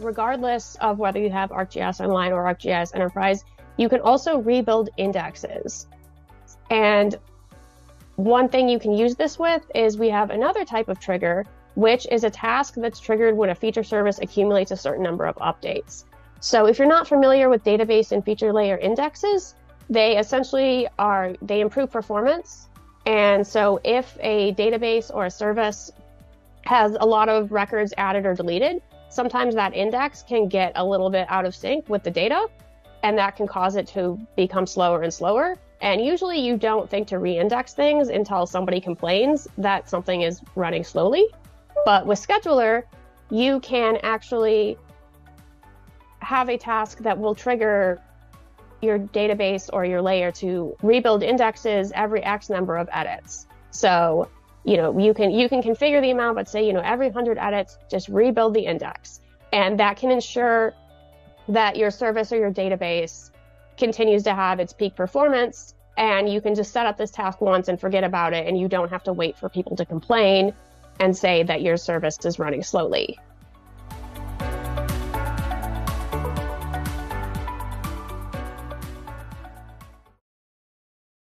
regardless of whether you have ArcGIS Online or ArcGIS Enterprise, you can also rebuild indexes. And one thing you can use this with is we have another type of trigger, which is a task that's triggered when a feature service accumulates a certain number of updates. So if you're not familiar with database and feature layer indexes, they essentially are, they improve performance. And so if a database or a service has a lot of records added or deleted, sometimes that index can get a little bit out of sync with the data, and that can cause it to become slower and slower. And usually you don't think to reindex things until somebody complains that something is running slowly. But with Scheduler, you can actually have a task that will trigger your database or your layer to rebuild indexes every X number of edits. So, you know, you can you can configure the amount, but say, you know, every 100 edits, just rebuild the index. And that can ensure that your service or your database continues to have its peak performance and you can just set up this task once and forget about it and you don't have to wait for people to complain and say that your service is running slowly.